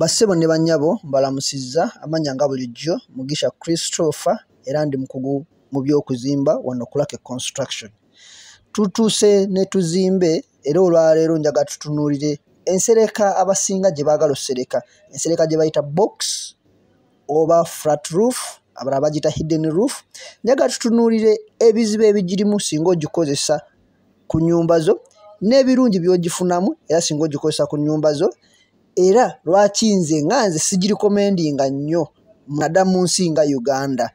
Bassebo ne bannyabo mbalamusizza amannya nga bulijjo Mugisha Christopher era ndi mukugu mu by'okuzimba wano ku Lucky Construction. Tutuuse ne tuzimbe era olwaleero njagala tutunuulire ensereka abasinga gye baagala ossereka, ensereka gye bayita box oba flat roof, abalala bagiyita hidden roof. Njagala tutunuulire ebizibu ebigirimu singa ogikozesa ku nnyumba zo n'ebirungi by'ogifunamu era singa ogikozesa ku nnyumba zo era lwaki nze nga nze sigirikomendinga nnyo naddala mu nsi nga Uganda.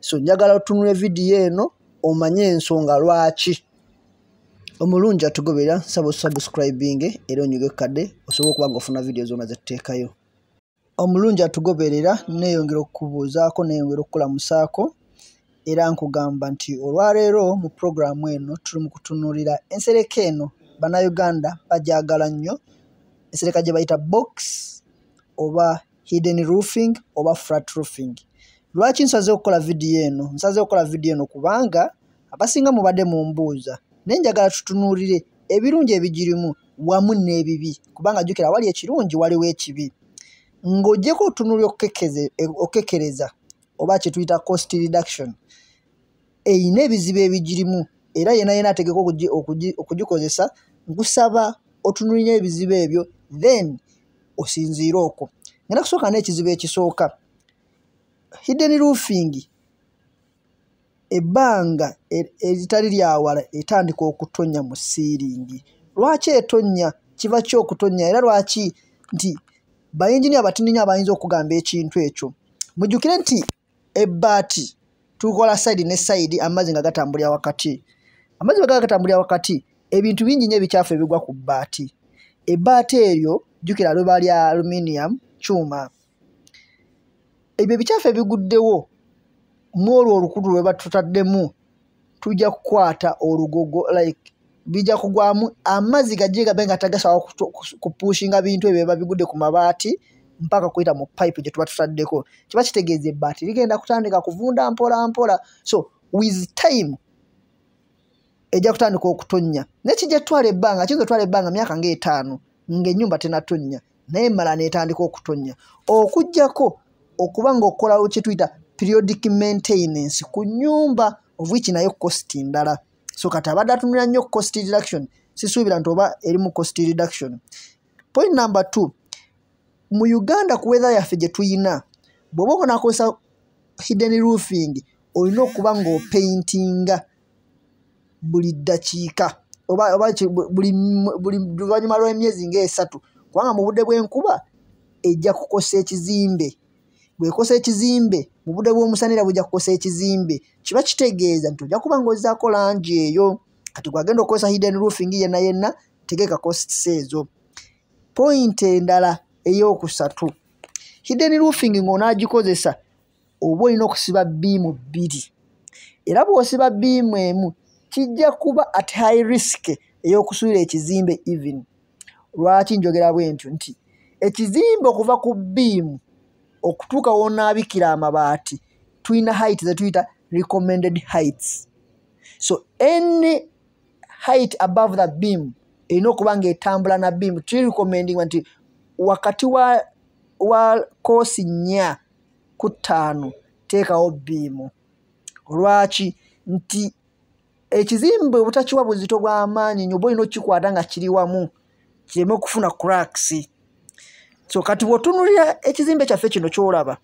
So njagala otunuulire vidiyo eno omanye ensonga lwaki. Omulungi atugoberera nsaba osubscribing era onyiga ekkadde osobole okuba ng'ofuna vidiyo zonna ze tuteekayo. Omulungi atugoberera neeyongera okukubuuzaako neeyongera okukulamusaako era nkugamba nti olwaleero mu pulogulaamu eno tuli mu kutunuulira ensereka eno bannayuganda bagyagala nnyo, ensereka gye bayita box oba hidden roofing oba flat roofing. Lwaki nsazeewo okukola vidiyo eno? Nsazeewo okukola vidiyo eno kubanga abasinga mubadde mumbuuza naye njagala tutunuulire ebirungi ebigirimu wamu n'ebibi kubanga jjukira awali ekirungi waliwo ekibi. Ng'oggyeko otunuulira okukekereza oba kye tuyita cost reduction eyina ebizibu ebigirimu era yenna yenna ategekeddwa okugikozesa nkusaba otunuulire ebizibu ebyo then osinziire okwo. Ngenda kusooka n'ekizibu ekisooka. Hidden roofing ebbanga eritali lya wala etandika okutonnya mu siiringi. Lwaki etonnya? Kiba ki okutonnya era lwaki nti bayinginiya batiini nnyo abayinza okugamba ekintu ekyo. Mujjukire nti ebbaati tukola sayidi ne sayidi amazzi nga gatambulira wakati. Amazzi bwe gaba gatambulira wakati ebintu bingi nnyo ebicaafu ebigwa ku bbaati. Ebbaati eryo jjukira liba lya aluminium kyuma. Ebyo ebicaafu ebiguddewo mu olwo olukutu lwe tuba tutaddemu tujja kukwata olugogo like bijja kugwamu amazzi gajje gabe nga tagasobola kupuushinga bintu ebyo ebiba bigudde ku mabaati mpaka kuyita mu payipu gye tuba tutaddeko. Kiba kitegeeza ebbaati ligenda kutandika kuvunda mpola mpola so with time ejja kutandika okutonnya. Naye kijja kutwala ebbanga kiyinza ottwala ebbanga myaka ng'etaano ng'ennyumba tennatonnya naye emala n'etandika okutonnya okuggyako okuba ng'okola kye tuyita periodic maintenance ku nnyumba which nayo cost ndala. So kati abadde atunulira nnyo cost reduction sisuubira nti oba eri mu cost reduction. Point number two, mu Uganda ku weather yaffe gye tuyina bw'oba onaakozesa hidden roofing olina okuba ng'opeyintinga buli ddakiika oba buli luvannyuma lw'emyezi ng'esatu kubanga mu budde bw'enkuba ejja kukosa ekizimbe. Bw'ekosa ekizimbe mu budde bw'omusana era bujja kukosa ekizimbe kiba kitegeeza nti ojja kuba ng'ozzaako langi eyo. Kati bw'agenda okukozesa hidden roofing yenna yenna tegeeka costs ezo. Point endala ey'okusatu, hidden roofing ng'onaagikozesa oba olina okusiba bbiimu bbiri era bw'osiba bbiimu emu kijja kuba at high risk ey'okusuula ekizimbe even. Lwaki njogera bwe ntyo nti ekizimbe okuva ku bbiimu okutuuka w'onaabikira amabaati tuyina height ze tuyita recommended heights. So any height above the beam erina okuba ng'etambula na bbiimu kirikomendingwa nti wakati wa wa kkoosi nnya ku ttaano teekawo bbiimu. Lwaki? Nti ekizimbe obutakiwa buzito bw'amaanyi nnyo oba olina okkikwata nga kiri wamu kireme okufuna cracks. So kati bw'otunuulira ekizimbe kyaffe kino ky'olaba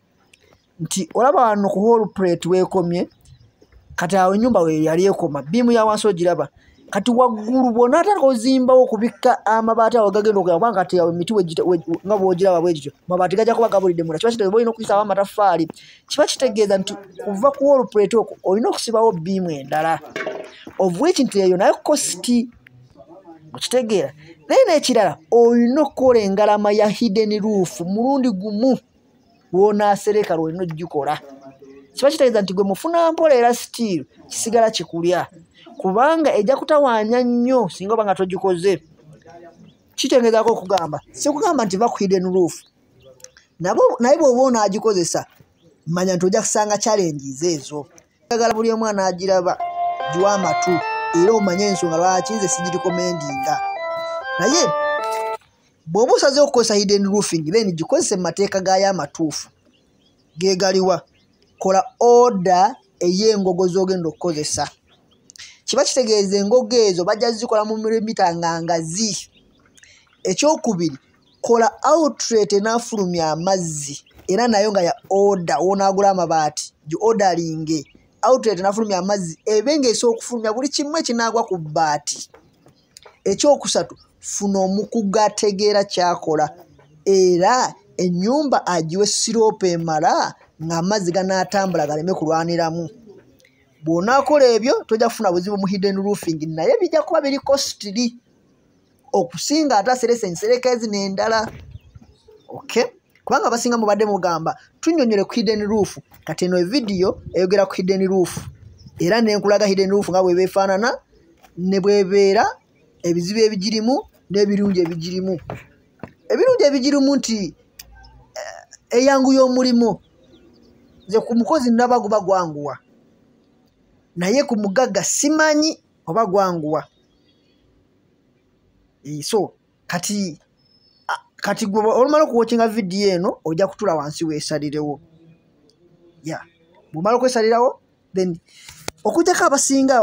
nti olaba wano ku wall plate w'ekomye kati awo ennyumba we yali ekoma bbiimu ya wansi ogiraba kati waggulu bw'onaatandika ozimbawo okubikka amabaati awo gagenda okugenda kubanga kati awo emiti nga bw'ogiraba bwe gityo amabaati gajja kuba gabulidde munda kiba kitegeeza oba olina okuyisaawo amataffaali kiba kitegeeza nti kuva ku wall plate okwo olina okusibawo bbiimu endala which nti eyo nayo kosti okitegeera naye n'ekirala olina okukola engalama ya hidden roof mulundi gumu lw'onaasereka lwolina oggikola kiba kitegeeza nti gwe mufuna mpola era still kisigala kikulya. Kubanga ejja kutawaanya nnyo singa oba nga togikoze kitengezaako okugamba. Sikugamba nti va ku hidden roof. Naye bw'oba onaagikozesa manya nti ojja kusanga challenges ezo. Agala buli omu anaagiraba giwa amatu era omanye ensonga lwaki nze sigirikomendinga naye bw'oba osaze okukozesa hidden roofing then gikozese mu mateeka gayo amatuufu gegaliwa kola oda ey'engogo z'ogenda okukozesa. Kiba kitegeeza engogo ezo bajja zikola mu mirimita nga ngazi. Ekyokubiri kola outret enaafulumya amazzi era nayo nga ya oda wonaagula amabaati gi odalinge outlet enaafulumya amazzi ebe ngaesobola okufulumya buli kimu ekinaagwa ku bbaati. Ekyokusatu funa omukugu ategeera kyakola. Era ennyumba agiwe siroopa emala ng'amazzi ganaatambula galeme kulwaniramu. Bw'onaakola ebyo tojja kufuna buzibu mu hidden roofing naye bijja kuba biri costiri okusinga ate aseresa ensereka ezino endala. Okay kubanga abasinga mubadde mugamba tunyonyole ku hidden roof. Kati eno evidiyo eyogera ku hidden roof. Era nenkulaga hidden roof nga bweba efaanana ne bwebeera ebizibu ebigirimu n'ebirungi ebigirimu. Ebirungi ebigirimu nti eh, eyanguya omulimu nze ku mukozi ndaba guba gwanguwa. Naye ku mugagga simanyi oba gwanguwa so kati kati gwe olumala okuwokinga vidiyo eno ojja kutula wansi weesalirewo ya bwomala okwesalirawo then okujjako abasinga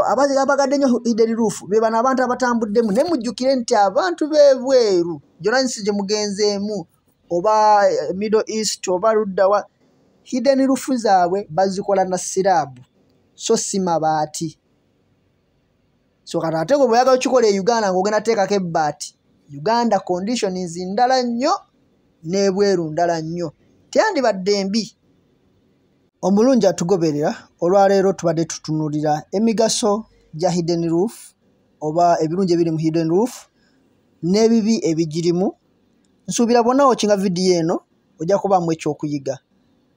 abagadde nnyo hidden roof be bano abantu abatambuddemu naye mujjukire nti abantu b'ebweru jonansi gye mugenzeemu oba eh, middle east oba luddawa hidden roof zaabwe bazikola na siraabu. So si mabaati. So kati ate gwe bweyagala okikola e uganda ngaogenda teekako ebbaati uganda conditions ndala nnyo n'ebweru ndala nnyo. Tyandibadde mbi. Omulungi atugoberera olwaleero tubadde tutunulira emigaso gya hidden roof oba ebirungi ebiri mu hidden roof n'ebibi ebigirimu. Nsuubira bonna okinga vidiyo eno ojja kubaamu ekyokuyiga.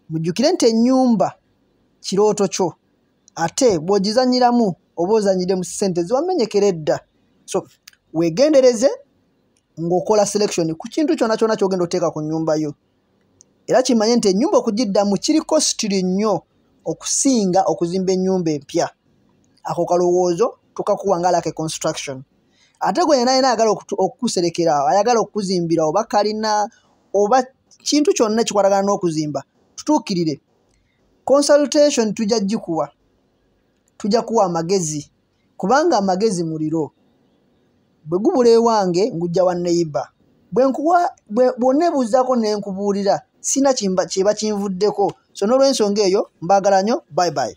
Mujjukire nti ennyumba kirooto kyo ate bw'ogizanyiramu oba ozanyire mu ssente ziwamenyekera edda so weegendereze ng'okola selection ku kintu kyonna kyonna kyogenda oteeka ku nnyumba yo. Era kimanye nti ennyumba okugiddamu kiri kositiri nnyo okusinga okuzimba ennyumba empya. Ako kalowoozo tukakuwa nga lake construction. Ate gwe yena yena ayagala okukuserekera ayagala okukuzimbira oba kalina oba kintu kyonna ekikwatagana n'okuzimba tutuukirire. Consultation tujja gikuwa tujja kuwa amagezi kubanga amagezi muliro bwe gubula ewange ngujja wa neiba bwenkuwa bwonebuuzaako nenkubuulira sina kiba kinvuddeko so n'olwensonga eyo mbaagala nnyo bye bye